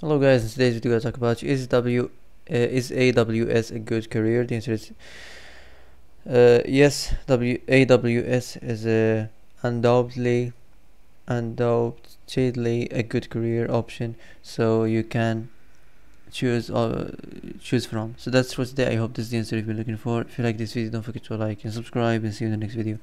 Hello guys, in today's video I'll talk about is W uh, is AWS a good career? The answer is uh, yes. W AWS is a undoubtedly undoubtedly a good career option, so you can choose uh, choose from. So that's for today. I hope this is the answer you've been looking for. If you like this video, don't forget to like and subscribe, and see you in the next video.